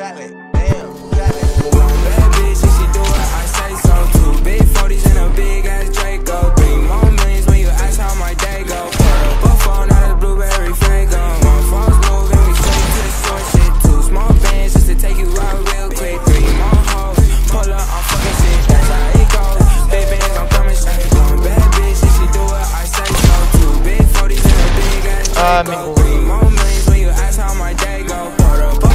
Exactly. Damn. Exactly. Bad bitch, she do it, I say so. Two big 40s and a big ass Draco. Three more millions when you ask how my day go. Put up a phone out of blueberry Faygo. One phone's moving, we straight to the short shit. Two small bands just to take you out real quick. Three more hoes. Pull up, I'm fucking shit. That's how it goes. Big bands, I'm coming straight. One bad bitch, she do it, I say so. Two big 40s and a big ass Ah, Draco. amigo. Three more millions when you ask how my day go. Put up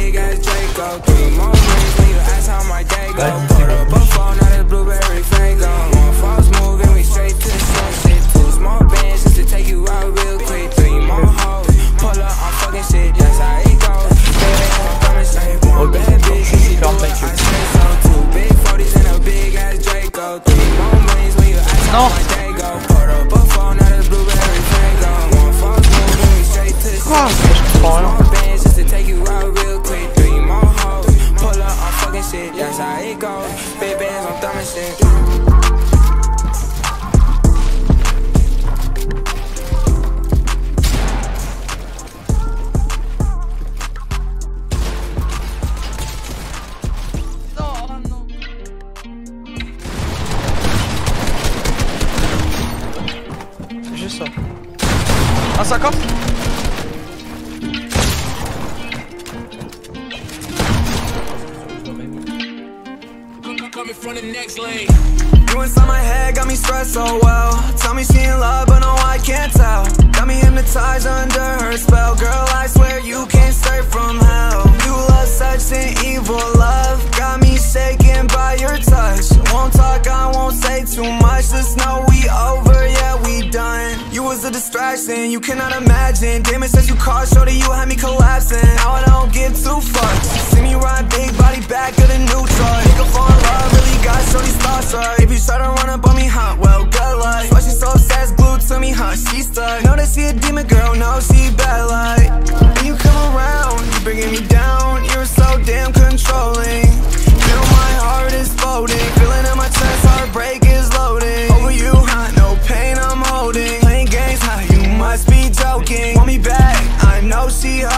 big ass Draco. Three more rings when you ask how my day go. Put up a phone out of blueberry Faygo. One false move and we straight to the short shit. Two small bands just to take you out real quick. Three more hoes. Pull up, I'm fucking shit. That's how it goes. Baby, I'm coming straight. One bad bitch, if she do it, I say so. Two big 40s and a big ass Draco. Three more rings when you ask how my day Big bands, I'm thumbing shit. C'est juste ça. Un 50 Coming from the next lane. You inside my head got me stressed oh so well. Tell me she in love, but no, I can't tell. Got me hypnotized under her spell. Girl, I swear you came straight from hell. You love such an evil love. Was a distraction, you cannot imagine. It says you caused shorty, you had me collapsing. Now I don't give two fucks. See me ride big body back of the new truck. Nigga fall in love, really got shorty starstruck. If you try to run up on me, huh? Well, good luck. But she so obsessed, glued to me, huh? She stuck. Know that she a demon girl, no, she bad like.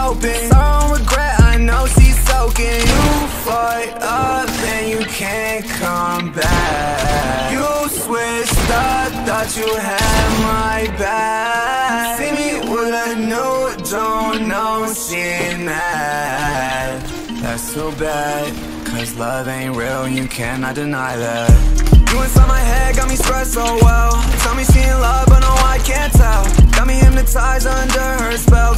Sorrow and regret, I know she's soaking. You fight up and you can't come back. You switched up, thought you had my back. See me with a new, don't know she mad. That's too bad, cause love ain't real, you cannot deny that. You inside my head got me stressed so well. Tell me she in love, but no, I can't tell. Got me hypnotized under her spell.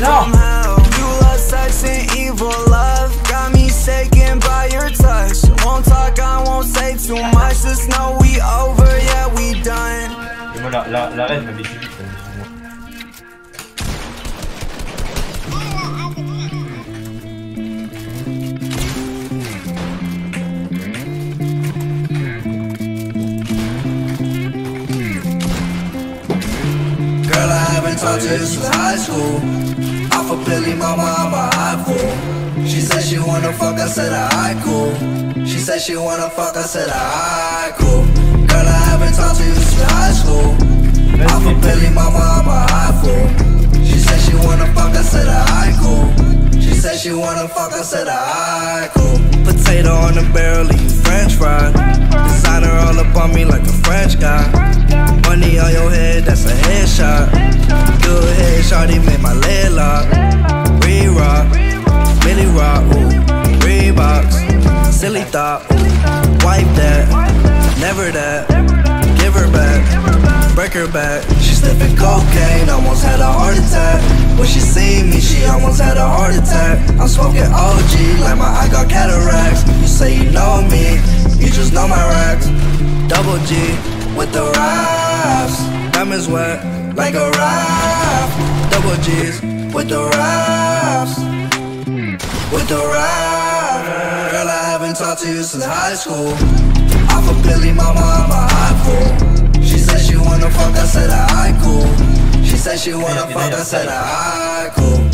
Came straight. You love such an evil love. Got me shaken by your touch. Won't talk, I won't say too much. Just know we over, yeah, we done. La, la, la reine m'avait suivi, euh, ça I you since high school. Off of Billy Mama, I'm a high fool. She said she wanna fuck, I said alright, cool. She said she wanna fuck, I said alright, cool. Girl, I haven't talked to you since high school. Off of Billy Mama, I'm a high fool. She said she wanna fuck, I said alright, cool. She said she wanna fuck, I said alright, cool. Potato on the barrel, eat French fries. Designer all up on me like a French guy. Shawty made my leg lock. Re-rock, Milly rock, ooh. Reeboks, silly thought. Wipe that, never that. Give her back, break her back. She sniffing cocaine, almost had a heart attack. When she seen me, she almost had a heart attack. I'm smoking OG like my eye got cataracts. You say you know me, you just know my racks. Double G with the raps. Diamonds wet, like a rap. Double G's with the raps, with the rap. Girl, I haven't talked to you since high school. Off of Billy, mama, I'm a high fool. She said she wanna fuck, I said alright, cool. She said she wanna fuck, I said alright, cool.